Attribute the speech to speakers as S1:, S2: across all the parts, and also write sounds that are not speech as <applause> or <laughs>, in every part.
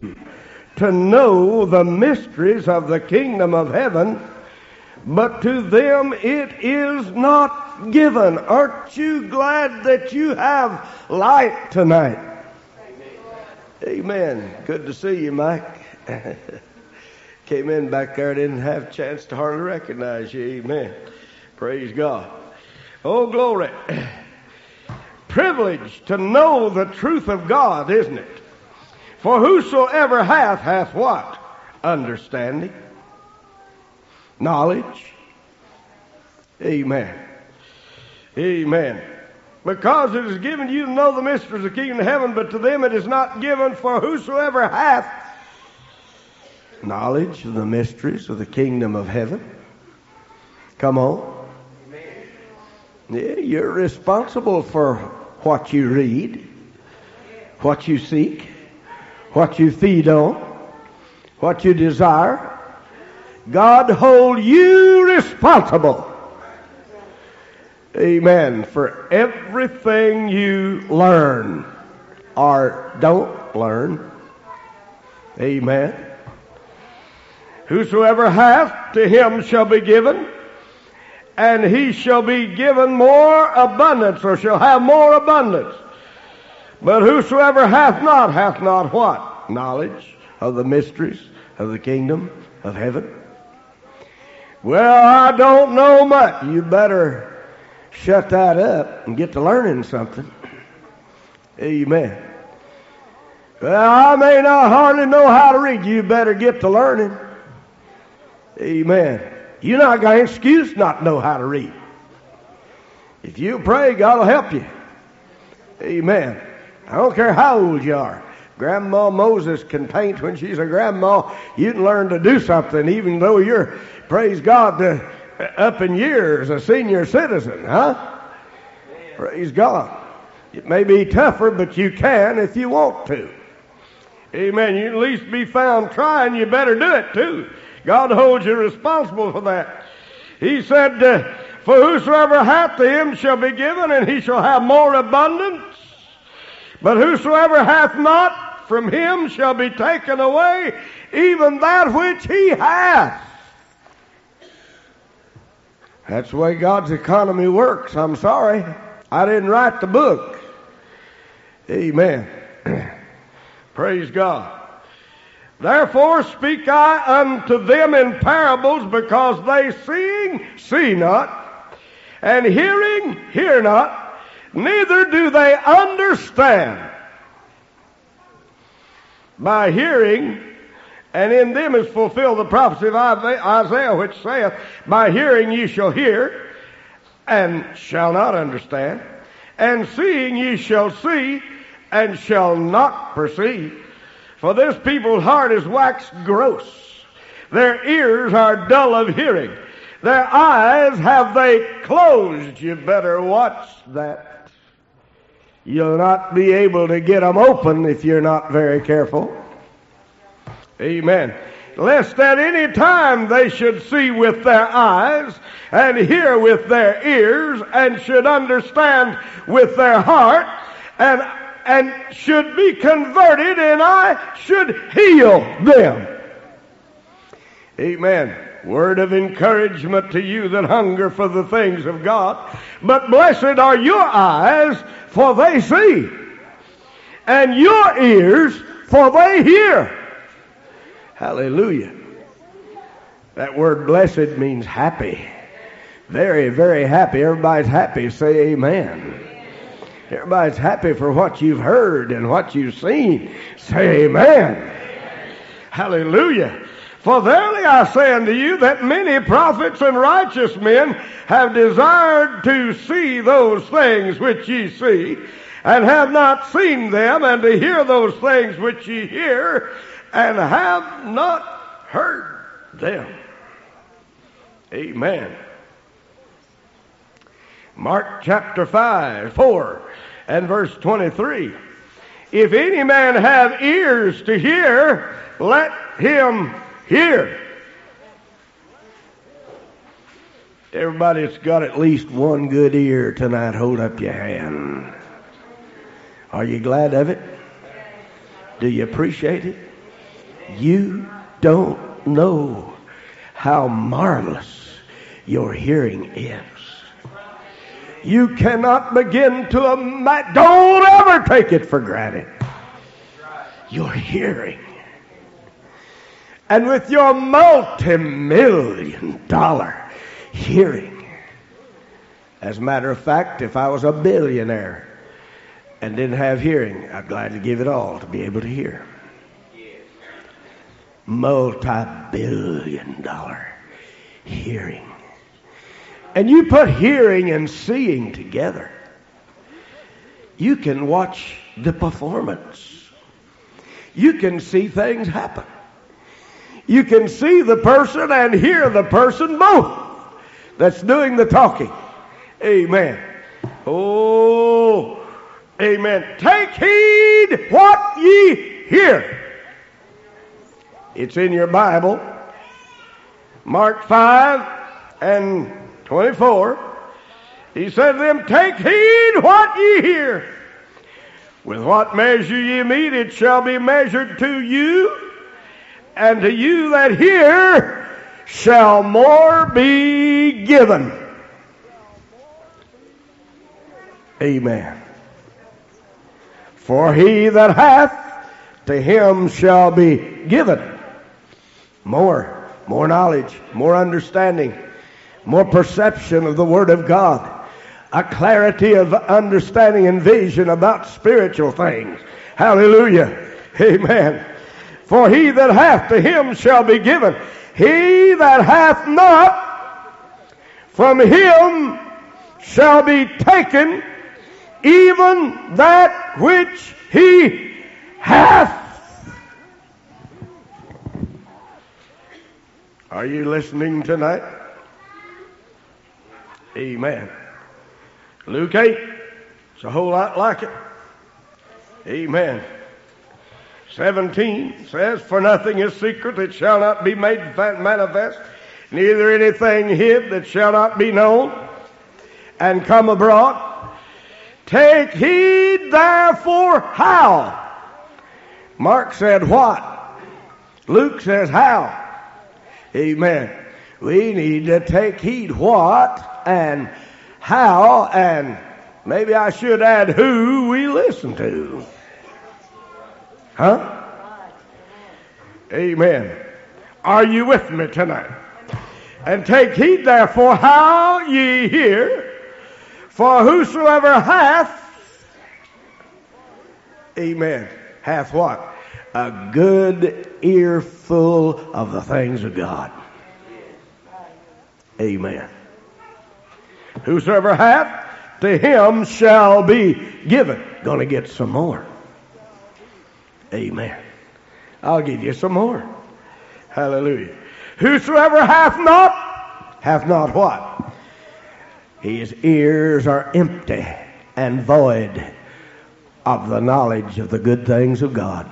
S1: to know the mysteries of the kingdom of heaven, but to them it is not given. Aren't you glad that you have light tonight? Amen. Good to see you, Mike. <laughs> Came in back there, didn't have a chance to hardly recognize you. Amen. Praise God. Oh, glory. <clears throat> Privilege to know the truth of God, isn't it? For whosoever hath, hath what? Understanding. Knowledge. Amen. Amen. Because it is given you to know the mysteries of the kingdom of heaven, but to them it is not given, for whosoever hath knowledge of the mysteries of the kingdom of heaven. Come on. Yeah, you're responsible for what you read, what you seek, what you feed on, what you desire. God hold you responsible. Amen. For everything you learn or don't learn. Amen. Whosoever hath, to him shall be given, and he shall be given more abundance, or shall have more abundance. But whosoever hath not, hath not what? Knowledge of the mysteries of the kingdom of heaven. Well, I don't know much. You better shut that up and get to learning something. Amen. Well, I may not hardly know how to read. You better get to learning. Amen. You're not got excuse not know how to read. If you pray, God will help you. Amen. I don't care how old you are. Grandma Moses can paint when she's a grandma. You can learn to do something even though you're, praise God, uh, up in years, a senior citizen, huh? Praise God. It may be tougher, but you can if you want to. Amen. You at least be found trying. You better do it too. God holds you responsible for that. He said, uh, For whosoever hath to him shall be given, and he shall have more abundance. But whosoever hath not, from him shall be taken away even that which he hath. That's the way God's economy works. I'm sorry. I didn't write the book. Amen. <clears throat> Praise God. Therefore speak I unto them in parables, because they seeing see not, and hearing hear not, neither do they understand. By hearing, and in them is fulfilled the prophecy of Isaiah, which saith, By hearing ye shall hear, and shall not understand, and seeing ye shall see, and shall not perceive. For this people's heart is waxed gross. Their ears are dull of hearing. Their eyes have they closed. You better watch that. You'll not be able to get them open if you're not very careful. Amen. Lest at any time they should see with their eyes and hear with their ears and should understand with their heart and and should be converted, and I should heal them. Amen. Word of encouragement to you that hunger for the things of God. But blessed are your eyes, for they see, and your ears, for they hear. Hallelujah. That word blessed means happy. Very, very happy. Everybody's happy. Say amen. Everybody's happy for what you've heard and what you've seen. Say amen. Hallelujah. For verily I say unto you that many prophets and righteous men have desired to see those things which ye see, and have not seen them, and to hear those things which ye hear, and have not heard them. Amen. Mark chapter 5, 4 and verse 23. If any man have ears to hear, let him hear. Everybody that's got at least one good ear tonight, hold up your hand. Are you glad of it? Do you appreciate it? You don't know how marvelous your hearing is. You cannot begin to imagine. Don't ever take it for granted. Your hearing. And with your multi-million dollar hearing. As a matter of fact, if I was a billionaire and didn't have hearing, I'd gladly give it all to be able to hear. Multi-billion dollar hearing. And you put hearing and seeing together. You can watch the performance. You can see things happen. You can see the person and hear the person both that's doing the talking. Amen. Oh, amen. Take heed what ye hear. It's in your Bible. Mark 5 and 24. He said to them, Take heed what ye hear. With what measure ye mete, it shall be measured to you, and to you that hear shall more be given. Amen. For he that hath, to him shall be given more, more knowledge, more understanding, more perception of the Word of God, a clarity of understanding and vision about spiritual things. Hallelujah. Amen. For he that hath, to him shall be given. He that hath not, from him shall be taken even that which he hath. Are you listening tonight? Amen. Luke 8, it's a whole lot like it. Amen. 17 says, For nothing is secret that shall not be made manifest, neither anything hid that shall not be known and come abroad. Take heed therefore how. Mark said what? Luke says how. Amen. We need to take heed what and how and maybe I should add who we listen to. Huh? Amen. Are you with me tonight? And take heed therefore how ye hear, for whosoever hath, amen, hath what? A good earful of the things of God. Amen. Whosoever hath, to him shall be given. Gonna get some more. Amen. I'll give you some more. Hallelujah. Whosoever hath not, hath not what? His ears are empty and void of the knowledge of the good things of God.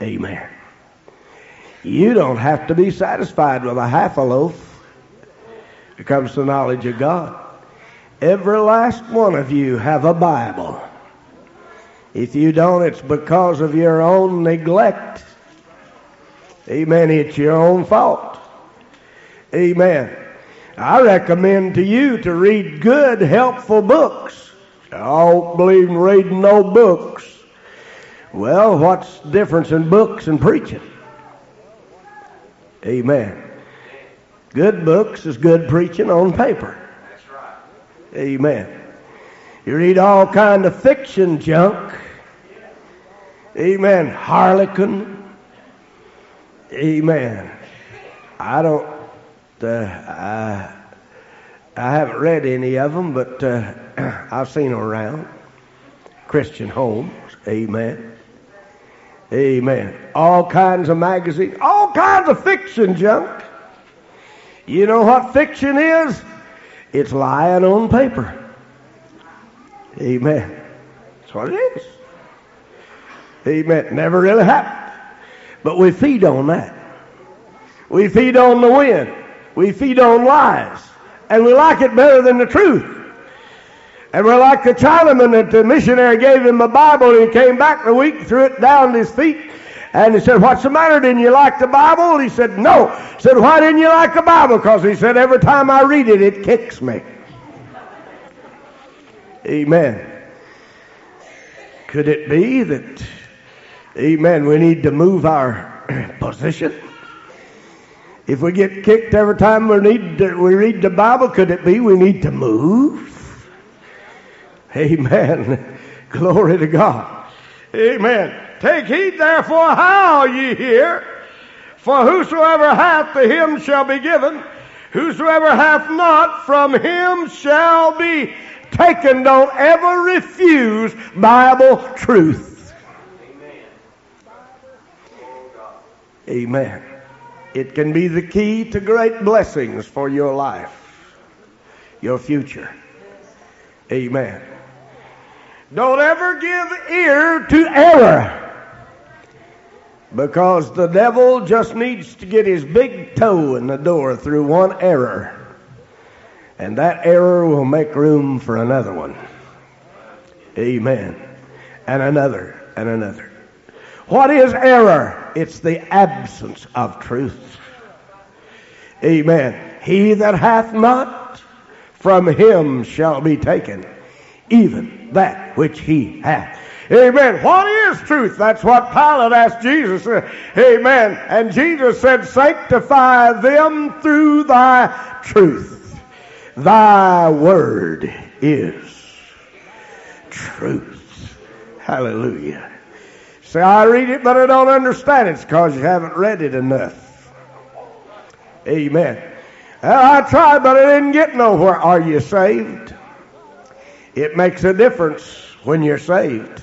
S1: Amen. You don't have to be satisfied with a half a loaf. It comes to the knowledge of God. Every last one of you have a Bible. If you don't, it's because of your own neglect. Amen. It's your own fault. Amen. I recommend to you to read good, helpful books. I don't believe in reading no books. Well, what's the difference in books and preaching? Amen. Good books is good preaching on paper. That's right. Amen. You read all kind of fiction junk. Amen. Harlequin. Amen. I don't. Uh, I, I haven't read any of them, but uh, <clears throat> I've seen them around. Christian homes. Amen. Amen. All kinds of magazines, all kinds of fiction junk. You know what fiction is? It's lying on paper. Amen. That's what it is. Amen. Never really happened. But we feed on that. We feed on the wind. We feed on lies. And we like it better than the truth. And we're like the Chinaman that the missionary gave him a Bible and he came back the week, threw it down at his feet, And he said, What's the matter? Didn't you like the Bible? He said, No. He said, Why didn't you like the Bible? Because he said, Every time I read it, it kicks me. Amen. Could it be that, amen, we need to move our <clears throat> position? If we get kicked every time we, need to, we read the Bible, could it be we need to move? Amen. <laughs> Glory to God. Amen. Take heed therefore how ye hear, for whosoever hath to him shall be given, whosoever hath not from him shall be taken. Don't ever refuse Bible truth. Amen. It can be the key to great blessings for your life, your future. Amen. Don't ever give ear to error. Because the devil just needs to get his big toe in the door through one error. And that error will make room for another one. Amen. And another, and another. What is error? It's the absence of truth. Amen. He that hath not, from him shall be taken, even that which he hath. Amen. What is truth? That's what Pilate asked Jesus. Amen. And Jesus said, Sanctify them through thy truth. Thy word is truth. Hallelujah. Say, I read it, but I don't understand it. It's because you haven't read it enough. Amen. I tried, but I didn't get nowhere. Are you saved? It makes a difference when you're saved.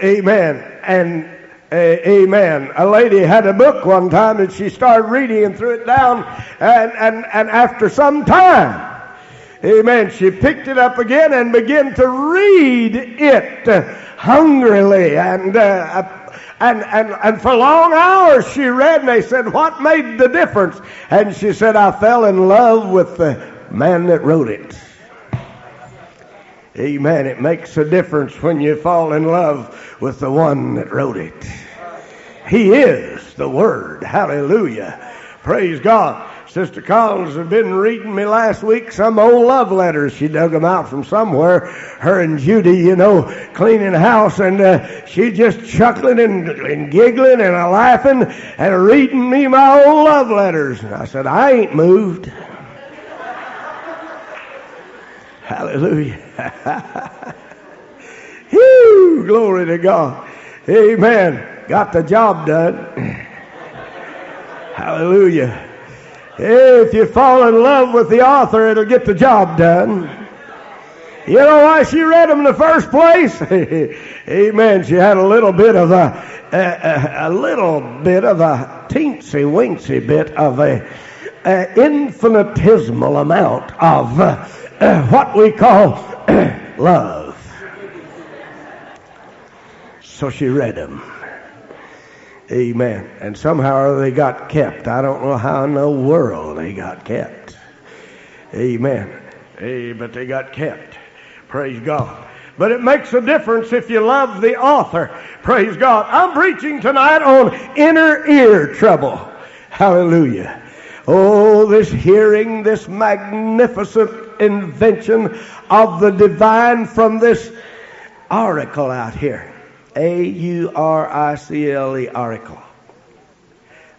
S1: Amen. And uh, amen. A lady had a book one time and she started reading and threw it down. And, and, and after some time, amen, she picked it up again and began to read it hungrily. And, uh, and, and, and for long hours she read and they said, What made the difference? And she said, I fell in love with the man that wrote it. Amen. It makes a difference when you fall in love with the one that wrote it. He is the Word. Hallelujah. Praise God. Sister Collins had been reading me last week some old love letters. She dug them out from somewhere. Her and Judy, you know, cleaning house, and uh, she just chuckling and, and giggling and laughing and reading me my old love letters. And I said, I ain't moved. <laughs> Hallelujah. <laughs> Whew, glory to God. Amen. Got the job done. <laughs> Hallelujah. If you fall in love with the author, it'll get the job done. You know why she read them in the first place? <laughs> Amen. She had a little bit of a, a, a little bit of a teensy wincy bit of a, a infinitesimal amount of uh, uh, what we call <clears throat> love. So she read them. Amen. And somehow they got kept. I don't know how in the world they got kept. Amen. Hey, but they got kept. Praise God. But it makes a difference if you love the author. Praise God. I'm preaching tonight on inner ear trouble. Hallelujah. Oh, this hearing, this magnificent invention of the divine from this auricle out here. A U R I C L E, auricle.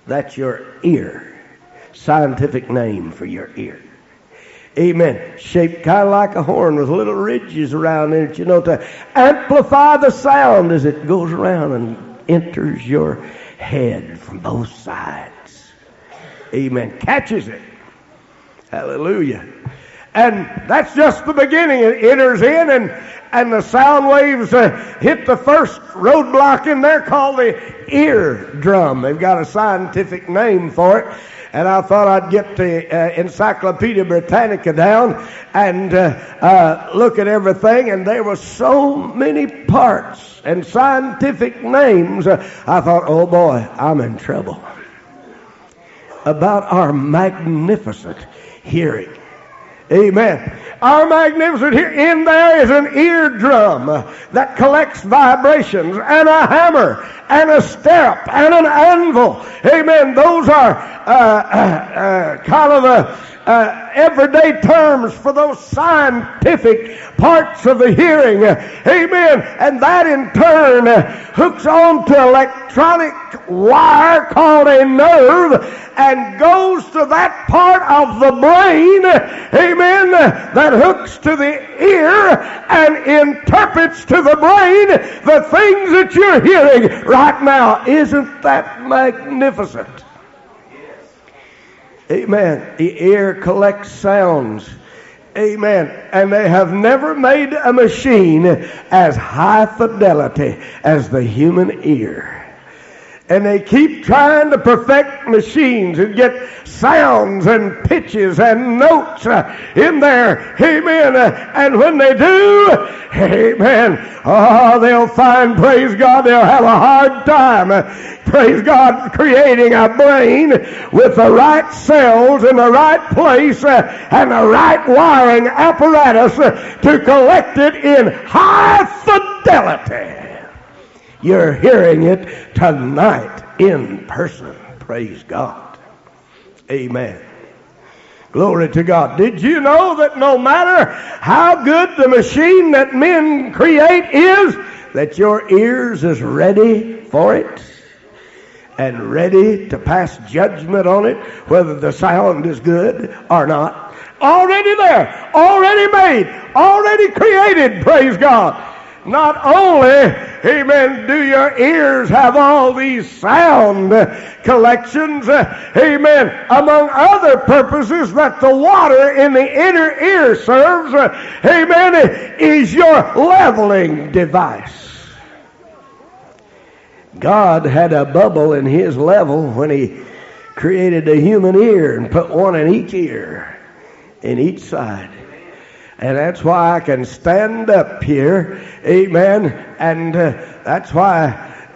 S1: That's your ear. Scientific name for your ear. Amen. Shaped kind of like a horn with little ridges around it, you know, to amplify the sound as it goes around and enters your head from both sides. Amen. Catches it. Hallelujah. And that's just the beginning. It enters in and, and the sound waves uh, hit the first roadblock in there called the eardrum. They've got a scientific name for it. And I thought I'd get the uh, Encyclopedia Britannica down and uh, uh, look at everything. And there were so many parts and scientific names. Uh, I thought, oh boy, I'm in trouble. About our magnificent hearing. Amen. Our magnificent here in there is an eardrum that collects vibrations and a hammer and a stirrup and an anvil. Amen. Those are uh, uh, uh, kind of a uh, everyday terms for those scientific parts of the hearing. Amen. And that in turn hooks on to electronic wire called a nerve and goes to that part of the brain, amen, that hooks to the ear and interprets to the brain the things that you're hearing right now. Isn't that magnificent? Amen. The ear collects sounds. Amen. And they have never made a machine as high fidelity as the human ear and they keep trying to perfect machines and get sounds and pitches and notes uh, in there. Amen. Uh, and when they do, amen, oh, they'll find, praise God, they'll have a hard time, uh, praise God, creating a brain with the right cells in the right place and the right wiring apparatus to collect it in high fidelity. You're hearing it tonight in person. Praise God. Amen. Glory to God. Did you know that no matter how good the machine that men create is, that your ears is ready for it? And ready to pass judgment on it, whether the sound is good or not. Already there, already made, already created, praise God. Not only, amen, do your ears have all these sound collections, amen, among other purposes that the water in the inner ear serves, amen, is your leveling device. God had a bubble in his level when he created a human ear and put one in each ear, in each side. And that's why I can stand up here. Amen. And uh, that's why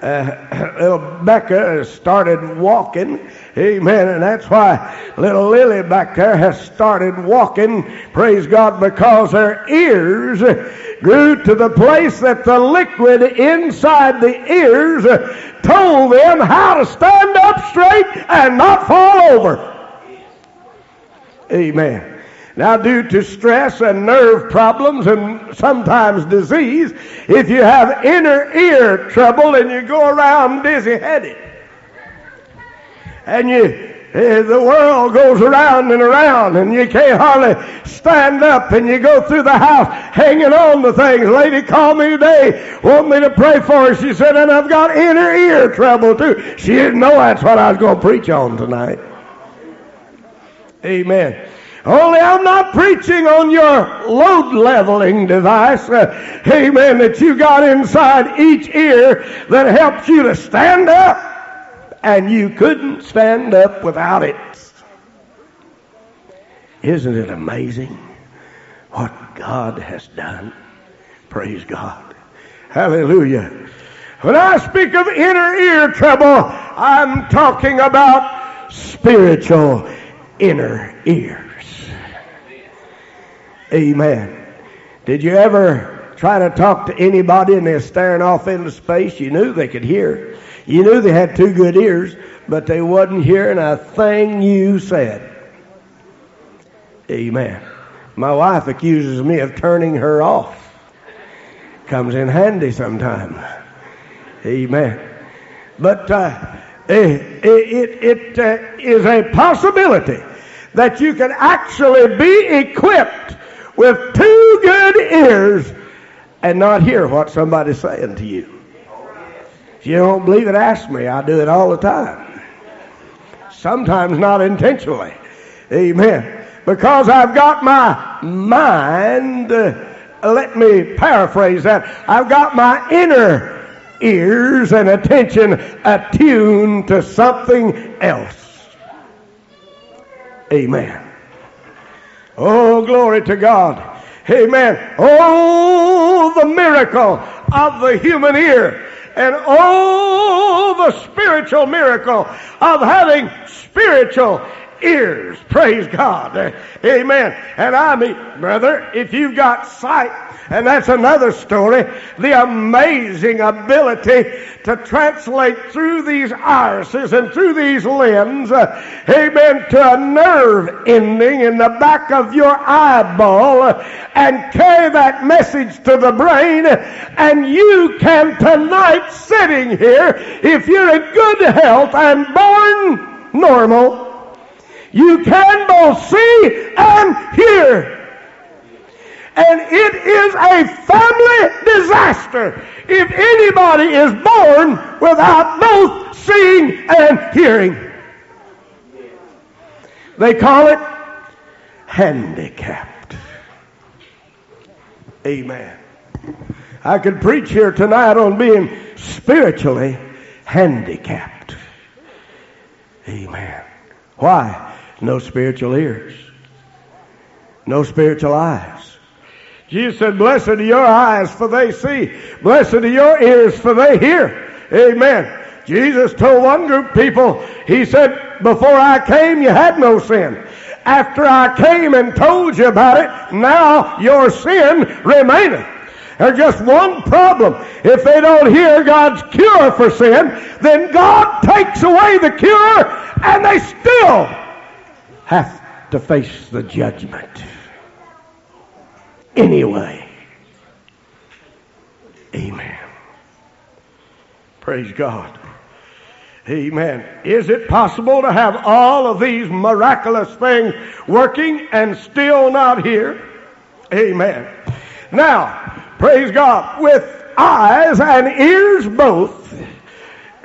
S1: uh, <coughs> little Becca started walking. Amen. And that's why little Lily back there has started walking. Praise God, because her ears grew to the place that the liquid inside the ears told them how to stand up straight and not fall over. Amen. Now, due to stress and nerve problems and sometimes disease, if you have inner ear trouble and you go around dizzy headed, and you eh, the world goes around and around and you can't hardly stand up and you go through the house hanging on to things. Lady called me today, want me to pray for her. She said, and I've got inner ear trouble too. She didn't know that's what I was going to preach on tonight. Amen. Only I'm not preaching on your load leveling device, uh, amen, that you got inside each ear that helps you to stand up. And you couldn't stand up without it. Isn't it amazing what God has done? Praise God. Hallelujah. When I speak of inner ear trouble, I'm talking about spiritual inner ear. Amen. Did you ever try to talk to anybody and they're staring off into space? You knew they could hear. You knew they had two good ears, but they wasn't hearing a thing you said. Amen. My wife accuses me of turning her off. Comes in handy sometime. Amen. But uh, it, it, it uh, is a possibility that you can actually be equipped with two good ears and not hear what somebody's saying to you. If you don't believe it, ask me. I do it all the time. Sometimes not intentionally. Amen. Because I've got my mind, uh, let me paraphrase that. I've got my inner ears and attention attuned to something else. Amen. Oh, glory to God. Amen. Oh, the miracle of the human ear. And oh, the spiritual miracle of having spiritual ears. Praise God. Amen. And I mean, brother, if you've got sight, and that's another story, the amazing ability to translate through these irises and through these limbs, uh, amen, to a nerve ending in the back of your eyeball and carry that message to the brain. And you can tonight, sitting here, if you're in good health and born normal, you can both see and hear. And it is a family disaster if anybody is born without both seeing and hearing. They call it handicapped. Amen. I could preach here tonight on being spiritually handicapped. Amen. Why? No spiritual ears. No spiritual eyes. Jesus said, Blessed are your eyes, for they see. Blessed are your ears, for they hear. Amen. Jesus told one group people, He said, Before I came, you had no sin. After I came and told you about it, now your sin remaineth. There's just one problem. If they don't hear God's cure for sin, then God takes away the cure and they still have to face the judgment. Anyway. Amen. Praise God. Amen. Is it possible to have all of these miraculous things working and still not hear? Amen. Now, praise God, with eyes and ears both.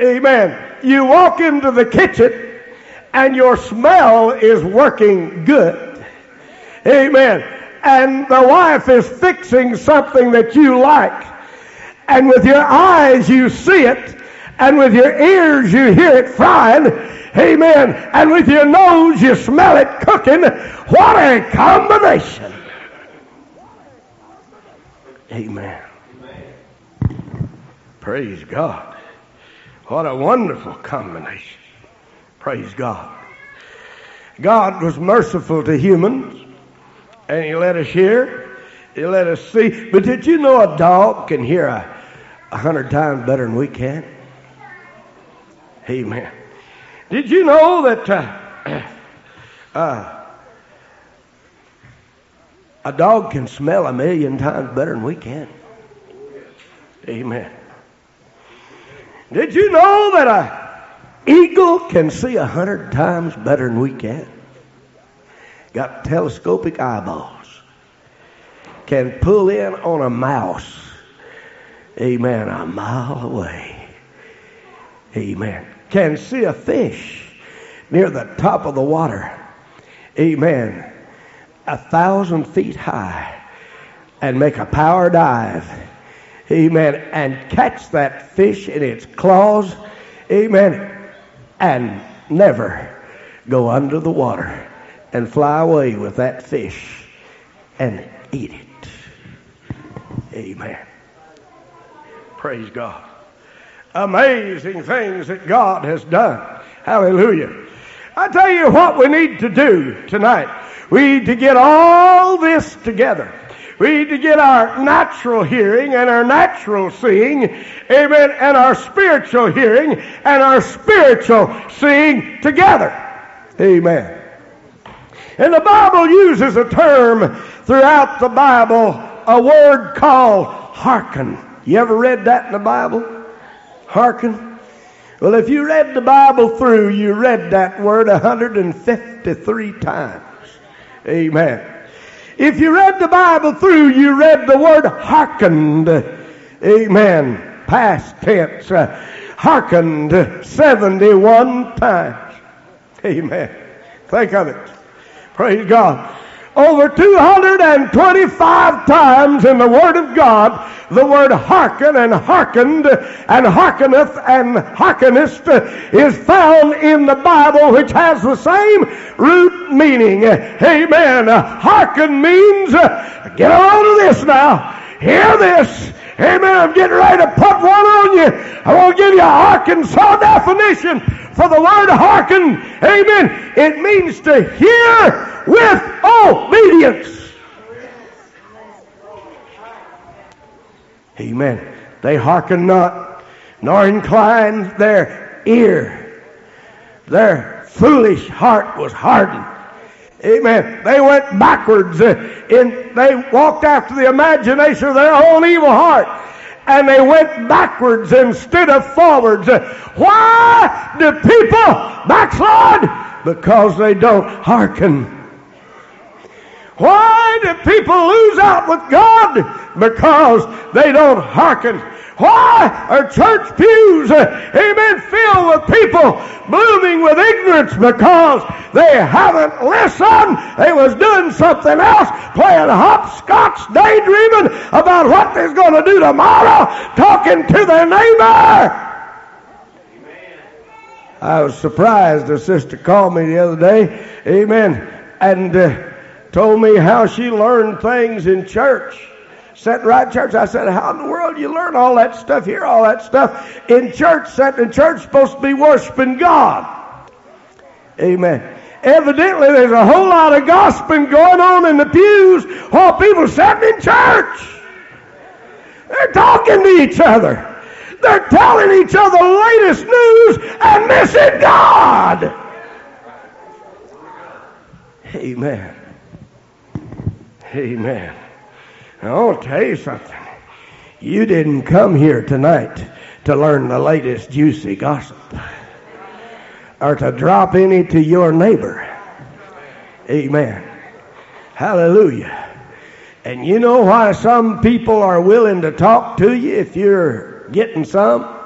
S1: Amen. You walk into the kitchen and your smell is working good. Amen. And the wife is fixing something that you like. And with your eyes you see it. And with your ears you hear it frying. Amen. And with your nose you smell it cooking. What a combination. Amen. Praise God. What a wonderful combination. Praise God. God was merciful to humans, and He let us hear, He let us see. But did you know a dog can hear a, a hundred times better than we can? Amen. Did you know that uh, <clears throat> uh, a dog can smell a million times better than we can? Amen. Did you know that a Eagle can see a hundred times better than we can. Got telescopic eyeballs. Can pull in on a mouse. Amen. A mile away. Amen. Can see a fish near the top of the water. Amen. A thousand feet high and make a power dive. Amen. And catch that fish in its claws. Amen and never go under the water and fly away with that fish and eat it. Amen. Praise God. Amazing things that God has done. Hallelujah. I tell you what we need to do tonight. We need to get all this together. We need to get our natural hearing and our natural seeing, amen, and our spiritual hearing and our spiritual seeing together. Amen. And the Bible uses a term throughout the Bible, a word called hearken. You ever read that in the Bible? Hearken. Well, if you read the Bible through, you read that word 153 times. Amen. If you read the Bible through, you read the word hearkened. Amen. Past tense. Hearkened 71 times. Amen. Think of it. Praise God. Over 225 times in the Word of God, the word hearken and hearkened and hearkeneth and hearkenest is found in the Bible, which has the same root meaning. Amen. Hearken means, get a load of this now. Hear this. Amen. I'm getting ready to put one on you. I want to give you a Arkansas definition for the word hearken. Amen. It means to hear with obedience. Amen. They hearken not, nor incline their ear. Their foolish heart was hardened. Amen. They went backwards. Uh, in, they walked after the imagination of their own evil heart. And they went backwards instead of forwards. Why do people backslide? Because they don't hearken. Why do people lose out with God? Because they don't hearken. Why are church pews, uh, amen, filled with people blooming with ignorance because they haven't listened? They was doing something else, playing hopscotch, daydreaming about what they're going to do tomorrow, talking to their neighbor. I was surprised. A sister called me the other day, amen, and uh, told me how she learned things in church sitting right in church. I said, How in the world you learn all that stuff, hear all that stuff in church? Sitting in church, supposed to be worshiping God. Amen. Evidently, there's a whole lot of gossiping going on in the pews while people sitting in church. They're talking to each other. They're telling each other the latest news and missing God. Amen. Amen. I'll tell you something. You didn't come here tonight to learn the latest juicy gossip or to drop any to your neighbor. Amen. Hallelujah. And you know why some people are willing to talk to you if you're getting some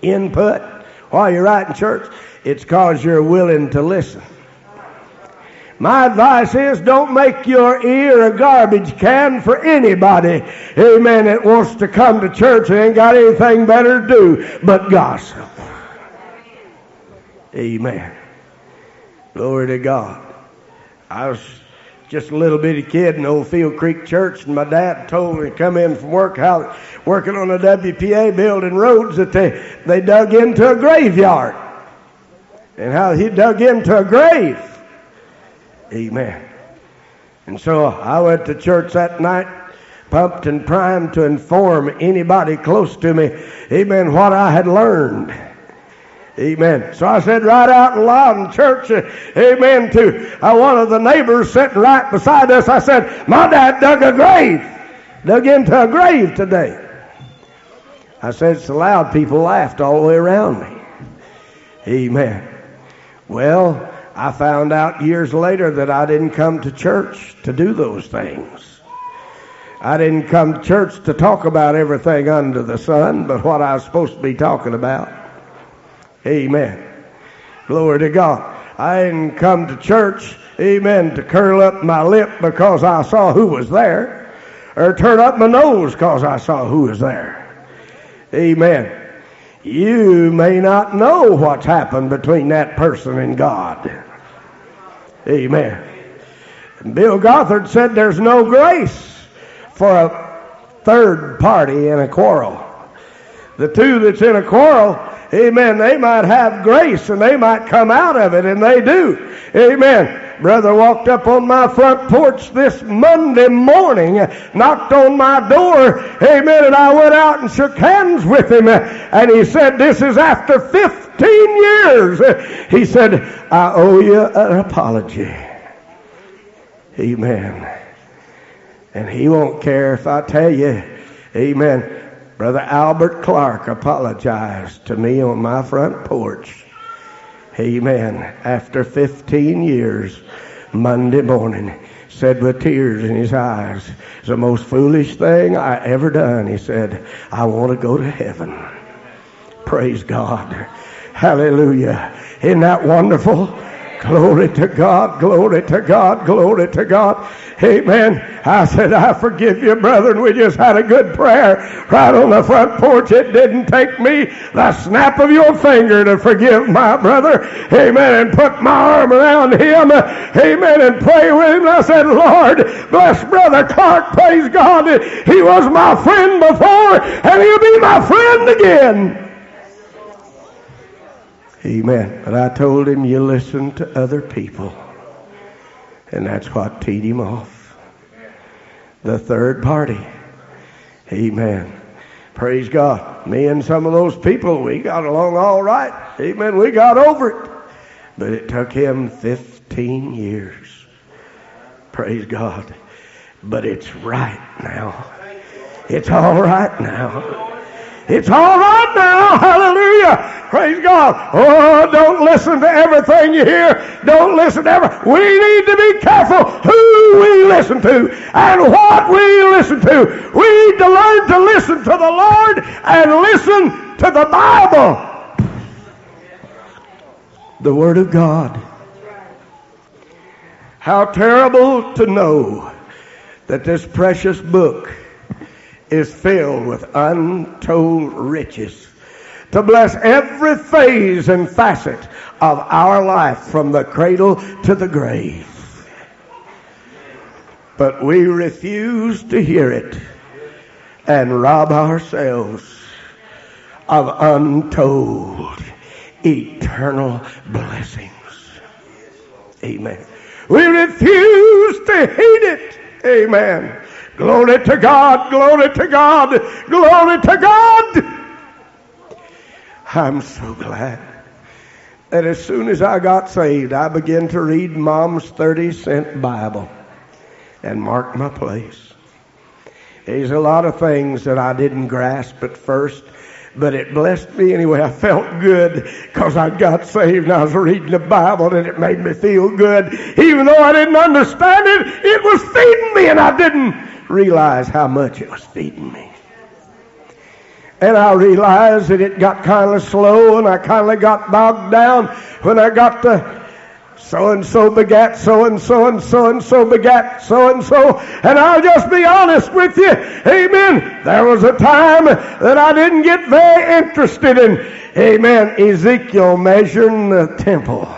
S1: input while you're right in church? It's because you're willing to listen. My advice is don't make your ear a garbage can for anybody, amen, that wants to come to church and ain't got anything better to do but gossip. Amen. Glory to God. I was just a little bitty kid in Old Field Creek Church, and my dad told me to come in from work how working on the WPA building roads that they, they dug into a graveyard. And how he dug into a grave. Amen. And so I went to church that night, pumped and primed to inform anybody close to me, amen, what I had learned. Amen. So I said right out loud in church, uh, amen, to uh, one of the neighbors sitting right beside us, I said, My dad dug a grave, dug into a grave today. I said it's so loud, people laughed all the way around me. Amen. Well, I found out years later that I didn't come to church to do those things. I didn't come to church to talk about everything under the sun, but what I was supposed to be talking about. Amen. Glory to God. I didn't come to church, amen, to curl up my lip because I saw who was there, or turn up my nose because I saw who was there. Amen you may not know what's happened between that person and God. Amen. Bill Gothard said there's no grace for a third party in a quarrel. The two that's in a quarrel, amen, they might have grace and they might come out of it, and they do. Amen. Brother walked up on my front porch this Monday morning, knocked on my door, amen, and I went out and shook hands with him. And he said, This is after 15 years. He said, I owe you an apology. Amen. And he won't care if I tell you, amen. Brother Albert Clark apologized to me on my front porch. Amen. After 15 years, Monday morning, said with tears in his eyes, It's the most foolish thing I ever done. He said, I want to go to heaven. Praise God. Hallelujah. Isn't that wonderful? Glory to God, glory to God, glory to God. Amen. I said, I forgive you, brethren. We just had a good prayer right on the front porch. It didn't take me the snap of your finger to forgive my brother. Amen. And put my arm around him. Amen. And pray with him. I said, Lord, bless Brother Clark. Praise God. He was my friend before, and he'll be my friend again. Amen. But I told him, you listen to other people. And that's what teed him off. The third party. Amen. Praise God. Me and some of those people, we got along all right. Amen. We got over it. But it took him 15 years. Praise God. But it's right now. It's all right now. It's all right now. Hallelujah. Praise God. Oh, don't listen to everything you hear. Don't listen to every. We need to be careful who we listen to and what we listen to. We need to learn to listen to the Lord and listen to the Bible. The Word of God. How terrible to know that this precious book is filled with untold riches to bless every phase and facet of our life from the cradle to the grave. But we refuse to hear it and rob ourselves of untold eternal blessings. Amen. We refuse to heed it. Amen. Glory to God, glory to God, glory to God. I'm so glad that as soon as I got saved, I began to read Mom's 30 cent Bible and mark my place. There's a lot of things that I didn't grasp at first, but it blessed me anyway. I felt good because I got saved and I was reading the Bible and it made me feel good. Even though I didn't understand it, it was feeding me and I didn't realize how much it was feeding me. And I realized that it got kind of slow and I kind of got bogged down when I got to so and so begat so and so and so and so begat so and so. And I'll just be honest with you. Amen. There was a time that I didn't get very interested in, amen, Ezekiel measuring the temple.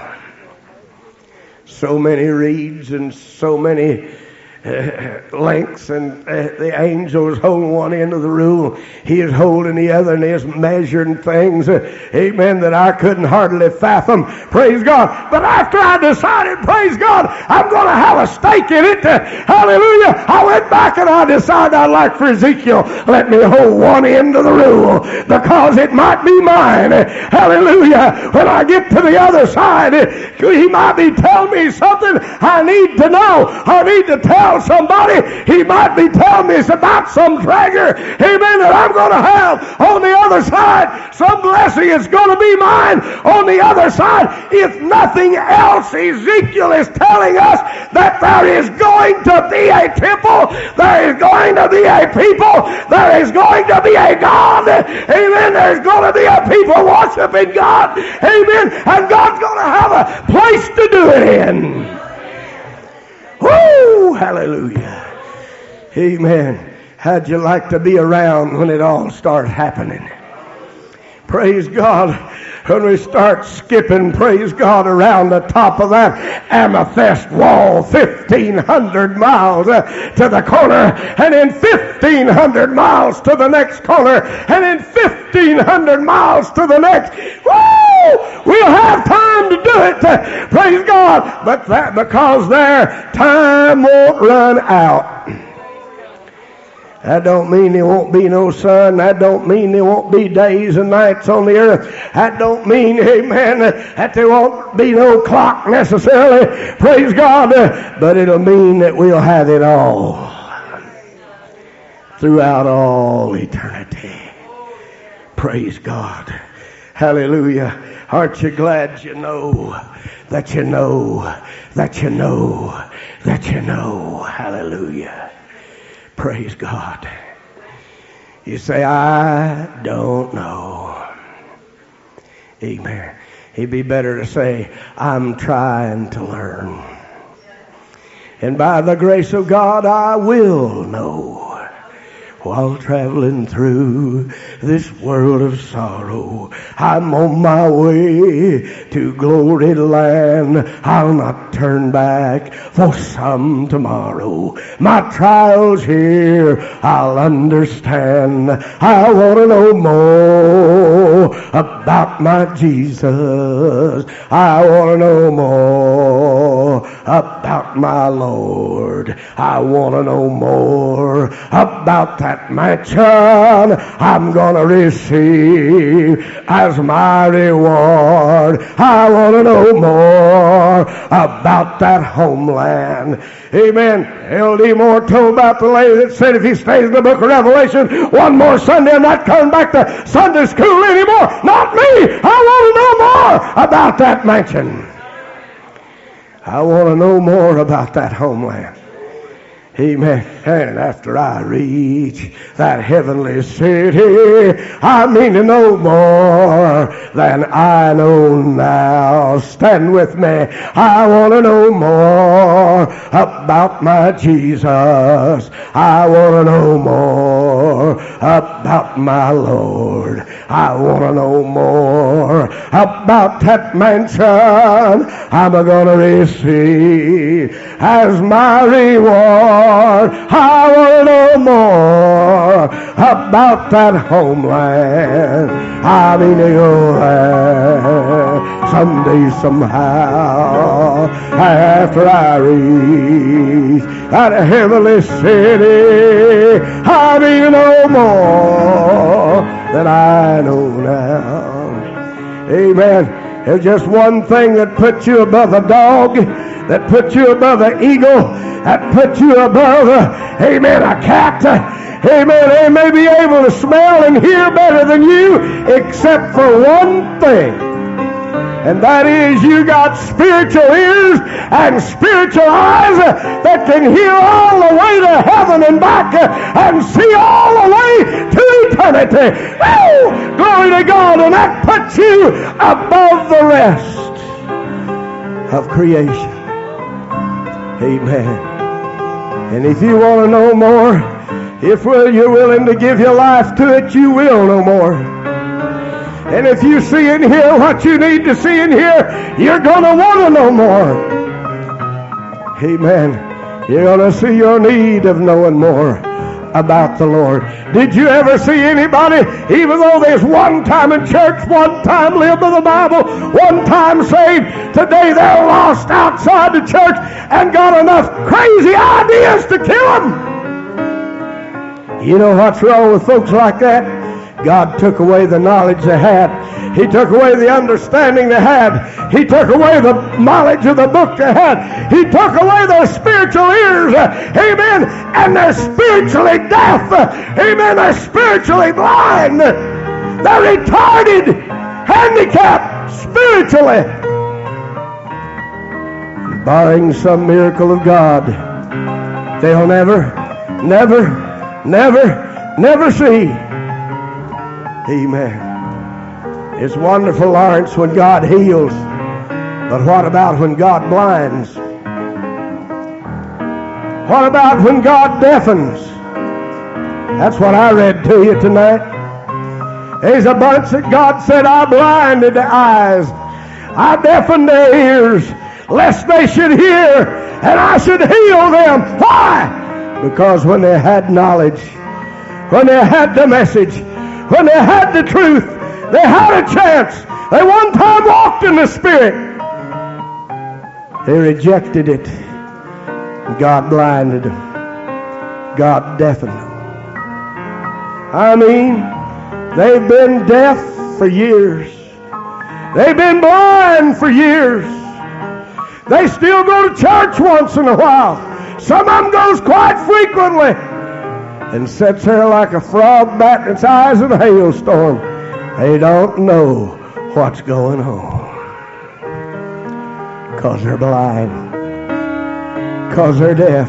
S1: So many reeds and so many <laughs> lengths, and uh, the angels hold one end of the rule. He is holding the other, and he is measuring things, uh, amen, that I couldn't hardly fathom. Praise God. But after I decided, praise God, I'm going to have a stake in it. Uh, hallelujah. I went back and I decided I'd like for Ezekiel, let me hold one end of the rule because it might be mine. Hallelujah. When I get to the other side, he might be telling me something I need to know. I need to tell tell somebody, he might be telling me it's about some treasure, amen, that I'm going to have on the other side. Some blessing is going to be mine on the other side. If nothing else, Ezekiel is telling us that there is going to be a temple, there is going to be a people, there is going to be a God, amen. There's going to be a people worshiping God, amen, and God's going to have a place to do it in. Woo! Hallelujah. Amen. How'd you like to be around when it all starts happening? Praise God. When we start skipping, praise God, around the top of that amethyst wall, 1,500 miles uh, to the corner, and then 1,500 miles to the next corner, and then 1,500 miles to the next. Woo! We'll have time to do it. Praise God. But that because there, time won't run out. That don't mean there won't be no sun. That don't mean there won't be days and nights on the earth. That don't mean, amen, that there won't be no clock necessarily. Praise God. But it'll mean that we'll have it all throughout all eternity. Praise God. Hallelujah. Aren't you glad you know that you know that you know that you know? Hallelujah. Praise God. You say, I don't know. Amen. It'd be better to say, I'm trying to learn. And by the grace of God, I will know while traveling through this world of sorrow. I'm on my way to glory land. I'll not turn back for some tomorrow. My trials here I'll understand. I want to know more about my Jesus. I want to know more about my Lord. I want to know more about that that mansion I'm going to receive as my reward. I want to know more about that homeland. Amen. L.D. Moore told about the lady that said if he stays in the book of Revelation one more Sunday, I'm not coming back to Sunday school anymore. Not me. I want to know more about that mansion. I want to know more about that homeland. Amen. And after I reach that heavenly city, I mean to know more than I know now. Stand with me. I want to know more about my Jesus. I want to know more about my Lord. I want to know more about that mansion I'm going to receive as my reward. I want to know more about that homeland. I mean go there someday somehow after I reach that heavenly city. I mean to know more than I know now. Amen. There's just one thing that puts you above the dog, that puts you above the eagle, that puts you above, uh, amen, a cat. Amen. They may be able to smell and hear better than you, except for one thing. And that is you got spiritual ears and spiritual eyes that can hear all the way to heaven and back and see all the way to eternity. Woo! Glory to God. And that puts you above the rest of creation. Amen. And if you want to know more, if you're willing to give your life to it, you will know more. And if you see and hear what you need to see and hear, you're going to want to know more. Amen. You're going to see your need of knowing more about the Lord. Did you ever see anybody, even though there's one time in church, one time lived by the Bible, one time saved, today they're lost outside the church and got enough crazy ideas to kill them? You know what's wrong with folks like that? God took away the knowledge they had. He took away the understanding they had. He took away the knowledge of the book they had. He took away their spiritual ears. Amen. And they're spiritually deaf. Amen. They're spiritually blind. They're retarded, handicapped spiritually. Barring some miracle of God, they'll never, never, never, never see Amen. It's wonderful, Lawrence, when God heals. But what about when God blinds? What about when God deafens? That's what I read to you tonight. There's a bunch that God said, I blinded the eyes. I deafened their ears, lest they should hear, and I should heal them. Why? Because when they had knowledge, when they had the message, when they had the truth, they had a chance. They one time walked in the Spirit. They rejected it. God blinded them. God deafened them. I mean, they've been deaf for years. They've been blind for years. They still go to church once in a while. Some of them goes quite frequently and sits there like a frog batting its eyes in a hailstorm. They don't know what's going on. Because they're blind. Because they're deaf.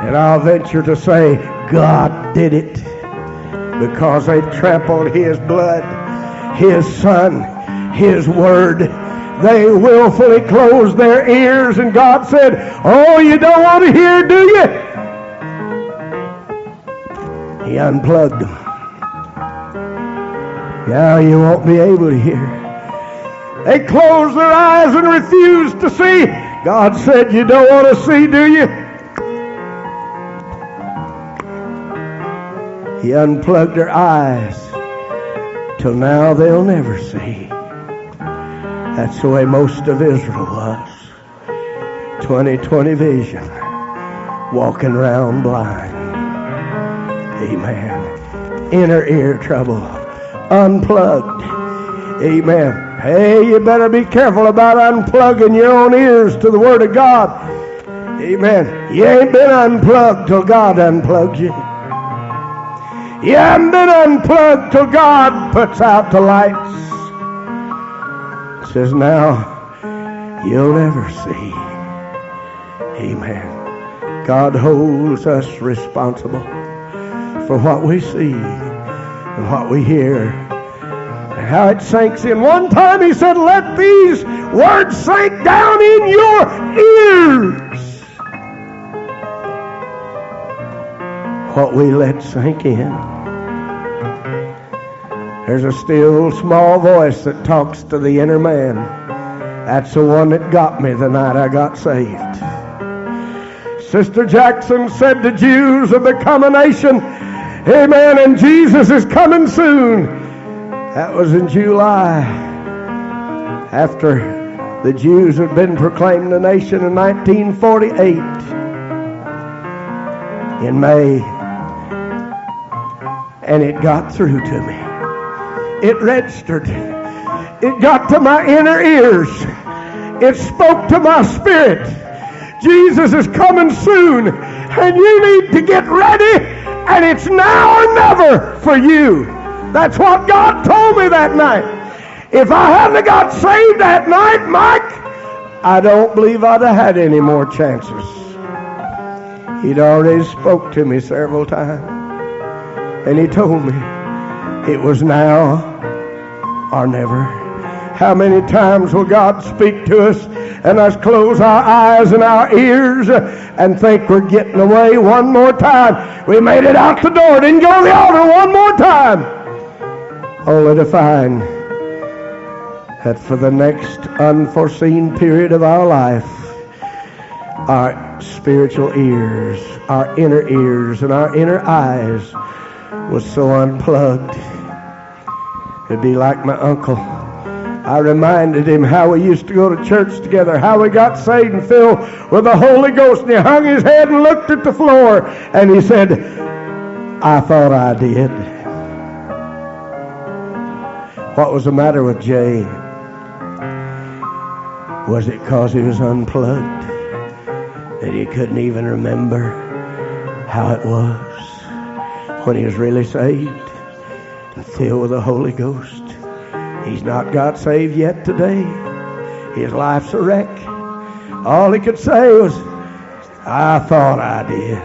S1: And I'll venture to say, God did it. Because they trampled his blood. His Son, His Word. They willfully closed their ears, and God said, Oh, you don't want to hear, do you? He unplugged them. Now you won't be able to hear. They closed their eyes and refused to see. God said, You don't want to see, do you? He unplugged their eyes till now they'll never see. That's the way most of Israel was. 2020 vision, walking around blind. Amen. Inner ear trouble, unplugged. Amen. Hey, you better be careful about unplugging your own ears to the Word of God. Amen. You ain't been unplugged till God unplugs you. You haven't been unplugged till God puts out the lights. Says now you'll never see. Amen. God holds us responsible for what we see and what we hear and how it sinks in. One time he said, Let these words sink down in your ears. What we let sink in. There's a still small voice that talks to the inner man. That's the one that got me the night I got saved. Sister Jackson said the Jews have become a nation. Amen. And Jesus is coming soon. That was in July. After the Jews had been proclaimed a nation in 1948. In May. And it got through to me. It registered. It got to my inner ears. It spoke to my spirit. Jesus is coming soon, and you need to get ready, and it's now or never for you. That's what God told me that night. If I hadn't got saved that night, Mike, I don't believe I'd have had any more chances. He'd already spoke to me several times, and he told me it was now or never. How many times will God speak to us and us close our eyes and our ears and think we're getting away one more time? We made it out the door, didn't go to the altar one more time. Only to find that for the next unforeseen period of our life, our spiritual ears, our inner ears, and our inner eyes was so unplugged. It'd be like my uncle. I reminded him how we used to go to church together, how we got saved and filled with the Holy Ghost. And he hung his head and looked at the floor and he said, I thought I did. What was the matter with Jay? Was it because he was unplugged? That he couldn't even remember how it was when he was really saved and filled with the Holy Ghost? He's not got saved yet today. His life's a wreck. All he could say was, I thought I did.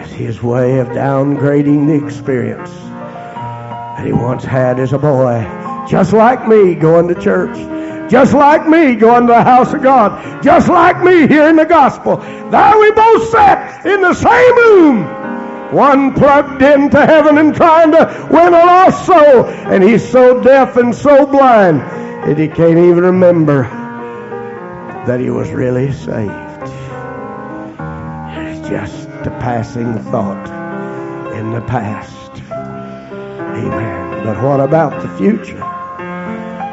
S1: It's his way of downgrading the experience that he once had as a boy. Just like me going to church. Just like me going to the house of God. Just like me hearing the gospel. There we both sat in the same room one plugged into heaven and trying to win a lost soul. And he's so deaf and so blind that he can't even remember that he was really saved. It's just a passing thought in the past. Amen. But what about the future?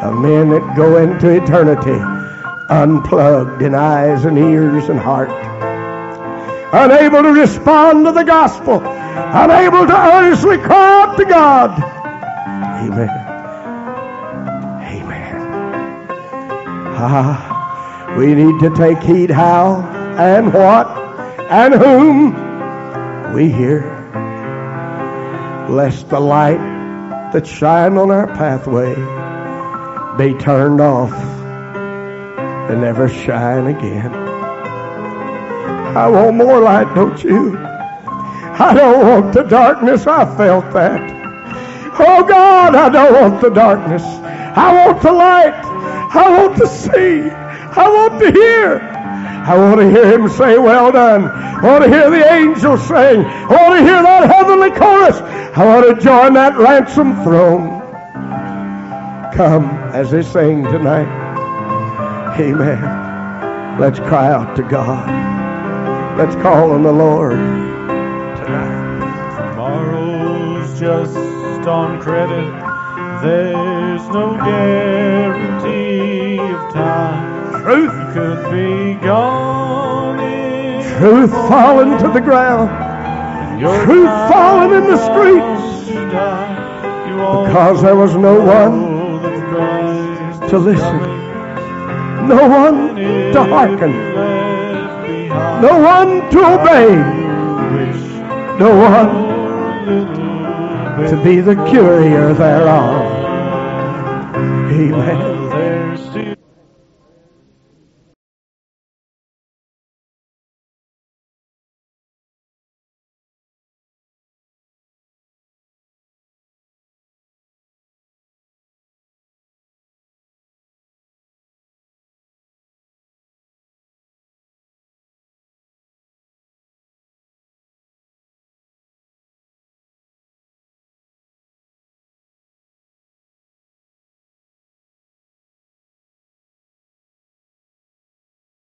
S1: Of men that go into eternity unplugged in eyes and ears and heart unable to respond to the gospel, unable to earnestly cry out to God. Amen. Amen. Ah, we need to take heed how and what and whom we hear, lest the light that shine on our pathway be turned off and never shine again. I want more light, don't you? I don't want the darkness. I felt that. Oh God, I don't want the darkness. I want the light. I want to see. I want to hear. I want to hear him say, Well done. I want to hear the angels sing. I want to hear that heavenly chorus. I want to join that ransom throne. Come as they sing tonight. Amen. Let's cry out to God. Let's call on the Lord tonight.
S2: Tomorrow's just on credit. There's no guarantee of time.
S1: Truth,
S2: could be gone in
S1: truth fallen to the ground. truth fallen in the streets.
S2: die. You won't
S1: Because there was no one
S2: know that Christ
S1: to listen. no one to hearken, no one to obey, no one to be the courier thereof. Amen.